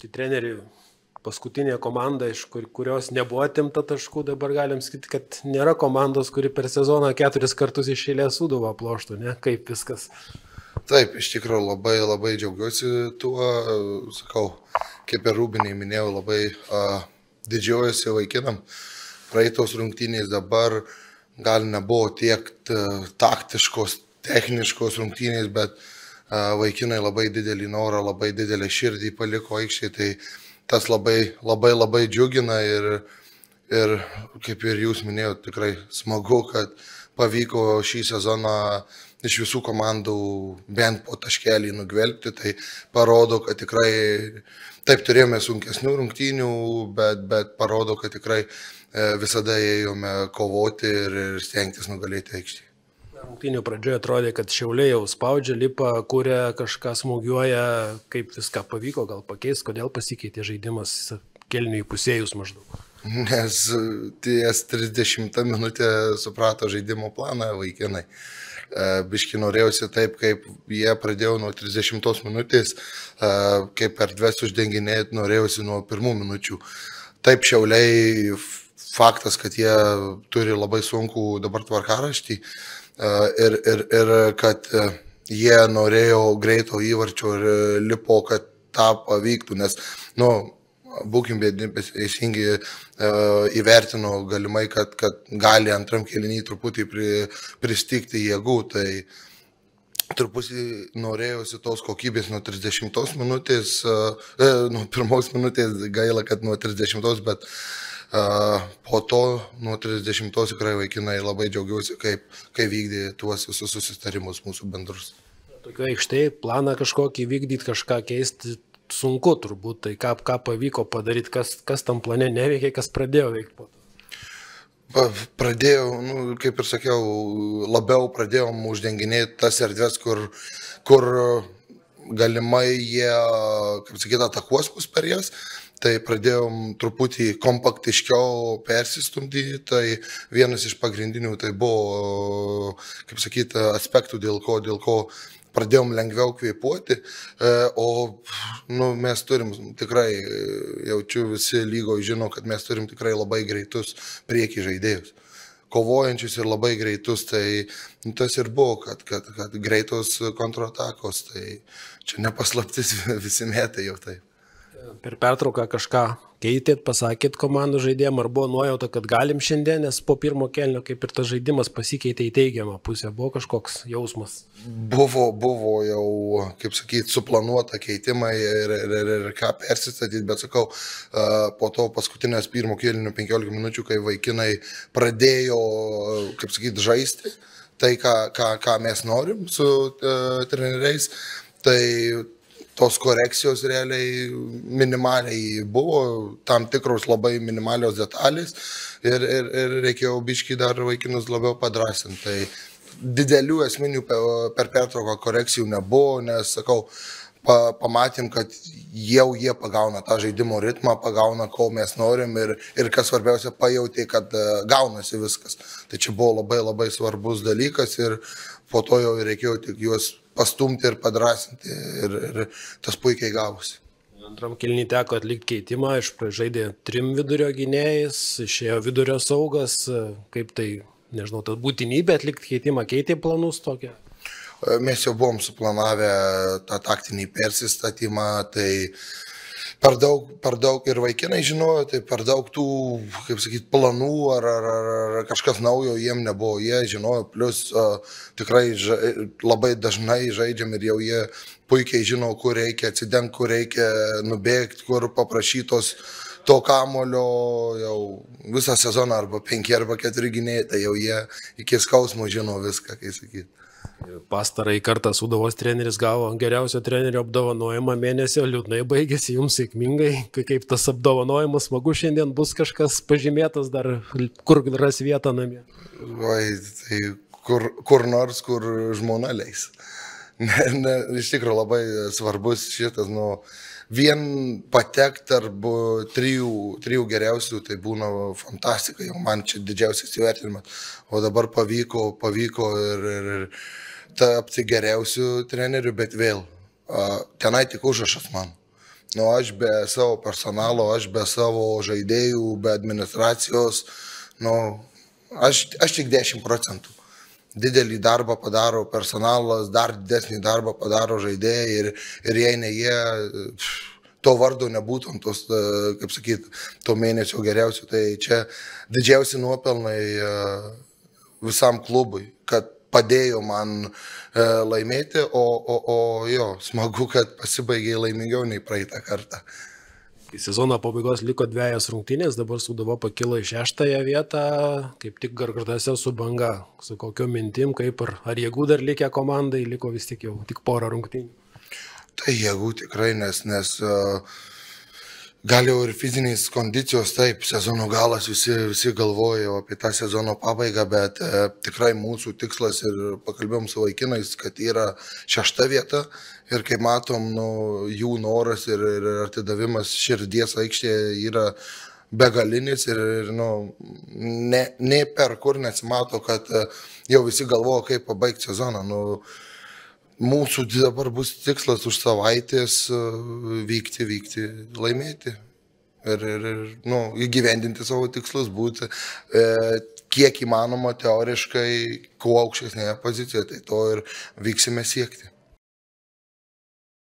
Tai treneri, paskutinė komanda, iš kur, kurios nebuvo atimta taškų, dabar galim sakyti, kad nėra komandos, kuri per sezoną keturis kartus iš eilės sudavo ploštų, ne? Kaip viskas. Taip, iš tikrųjų labai labai džiaugiuosi tuo, sakau, kaip ir rūbiniai minėjau, labai uh, didžiuojasi vaikinam. Praeitos rungtynės dabar gal nebuvo tiek taktiškos, techniškos rungtynės, bet uh, vaikinai labai didelį norą, labai didelę širdį paliko aikščiai, tai tas labai labai labai džiugina ir, ir kaip ir jūs minėjote, tikrai smagu, kad pavyko šį sezoną iš visų komandų bent po taškelį nugvelbti, tai parodo, kad tikrai taip turėjome sunkesnių rungtynių, bet, bet parodo, kad tikrai e, visada ėjome kovoti ir, ir stengtis nugalėti aikštį. Rungtynių pradžioje atrodė, kad šiauliai jau spaudžia, lipa, kuria kažką smūgiuoja, kaip viską pavyko gal pakeisti, kodėl pasikeitė žaidimas kelnių įpusėjus maždaug. Nes ties 30 minutę suprato žaidimo planą vaikinai. E, biški norėjausi taip, kaip jie pradėjo nuo 30 minutės, e, kaip erdvės uždenginėti norėjausi nuo pirmų minučių. Taip šiauliai faktas, kad jie turi labai sunku dabar tvarkaraštį ir, ir, ir kad jie norėjo greito įvarčio ir lipo, kad tą pavyktų, nes, nu, būkim teisingi, įvertino galimai, kad, kad gali antram kelinį truputį pri, pristikti jėgų, tai truputį norėjosi tos kokybės nuo 30 minutės, nuo pirmos minutės gaila, kad nuo 30, bet Po to nuo 30 tikrai vaikinai labai džiaugiausi, kaip, kaip vykdė tuos visus susitarimus mūsų bendrus. Tokio aikštėje planą kažkokį vykdyti, kažką keisti sunku turbūt, tai ką, ką pavyko padaryti, kas, kas tam plane neveikia, kas pradėjo veikti po to. Pradėjau, nu, kaip ir sakiau, labiau pradėjom uždenginėti tas erdves, kur, kur galimai jie, kaip sakyt, atakuos mus per jas tai pradėjom truputį kompaktiškiau persistumdyti, tai vienas iš pagrindinių tai buvo, kaip sakyti, aspektų, dėl ko, dėl ko pradėjom lengviau kvėpuoti, o nu, mes turim tikrai, jaučiu visi lygoje žino, kad mes turim tikrai labai greitus prieki žaidėjus kovojančius ir labai greitus, tai nu, tas ir buvo, kad, kad, kad greitos kontratakos, tai čia nepaslaptis visi metai jau taip per pertrauką kažką keitėt, pasakėt komandų žaidėjim, ar buvo nuojauta, kad galim šiandien, nes po pirmo kelnio kaip ir tas žaidimas pasikeitė į teigiamą pusę, buvo kažkoks jausmas? Buvo, buvo jau, kaip sakyti, suplanuota keitimai ir, ir, ir, ir ką persistatyti, bet sakau, po to paskutinės pirmo kelnio 15 minučių, kai vaikinai pradėjo, kaip sakyti, žaisti, tai ką, ką, ką mes norim su uh, treneriais, tai tos korekcijos realiai minimaliai buvo, tam tikros labai minimalios detalės ir, ir, ir reikėjo biškai dar vaikinus labiau padrasinti. Tai didelių esminių per pertrauką korekcijų nebuvo, nes, sakau, pa, pamatėm, kad jau jie pagauna tą žaidimo ritmą, pagauna, ko mes norim ir, ir kas svarbiausia, pajauti, kad uh, gaunasi viskas. Tai čia buvo labai labai svarbus dalykas ir po to jau reikėjo tik juos pastumti ir padrasinti ir, ir tas puikiai gavosi. Antram kilnį teko atlikti keitimą, iš žaidė trim vidurio gynėjais, išėjo vidurio saugas, kaip tai, nežinau, ta būtinybė atlikti keitimą, keitė planus tokia? Mes jau buvom suplanavę tą taktinį persistatymą, tai per daug, per daug ir vaikinai žinojo, tai per daug tų, kaip sakyti, planų ar, ar, ar kažkas naujo jiem nebuvo. Jie žinojo, plus uh, tikrai ža, labai dažnai žaidžiam ir jau jie puikiai žino, kur reikia atsidengti, kur reikia nubėgti, kur paprašytos to kamulio jau visą sezoną arba penki arba keturi gynėjai, tai jau jie iki skausmo žino viską, kaip sakyti. Pastarąjį kartą Sudovos treneris gavo geriausio trenerio apdovanojimą mėnesio, liūdnai baigėsi jums sėkmingai. Kaip tas apdovanojimas, smagu šiandien bus kažkas pažymėtas dar, kur ras vietą namie. Vai, tai kur, kur nors, kur žmona leis. Ne, ne, iš tikrųjų labai svarbus šitas, nu, vien patekti tarp trijų, trijų geriausių, tai būna fantastika, jau man čia didžiausias įvertinimas. O dabar pavyko, pavyko ir, ir, ir tapti geriausiu treneriu, bet vėl tenai tik užrašas man. Nu, aš be savo personalo, aš be savo žaidėjų, be administracijos, nu, aš, aš tik 10 procentų. Didelį darbą padaro personalas, dar didesnį darbą padaro žaidėjai ir, ir jei ne jie, to vardo nebūtų ant tos, kaip sakyt, to mėnesio geriausio. Tai čia didžiausi nuopelnai visam klubui, kad padėjo man e, laimėti, o, o, o jo, smagu, kad pasibaigė laimingiau nei praeitą kartą. Į sezono pabaigos liko dviejas rungtynės, dabar Sudova pakilo į šeštąją vietą, kaip tik gargardase su banga. Su kokio mintim, kaip ir ar jėgų dar likę komandai, liko vis tik jau tik porą rungtynių. Tai jėgų tikrai, nes, nes uh, Gal jau ir fizinės kondicijos, taip, sezono galas, visi, visi galvoja apie tą sezono pabaigą, bet e, tikrai mūsų tikslas ir pakalbėjom su vaikinais, kad yra šešta vieta ir kaip matom, nu, jų noras ir, ir atidavimas širdies aikštėje yra begalinis ir, ir nu, ne, ne per kur nesimato, kad e, jau visi galvoja, kaip pabaigti sezoną. Nu, Mūsų dabar bus tikslas už savaitės e, vykti, vykti, laimėti. Ir, ir, ir nu, įgyvendinti savo tikslus, būti e, kiek įmanoma teoriškai kuo aukštesnėje pozicijoje, tai to ir vyksime siekti.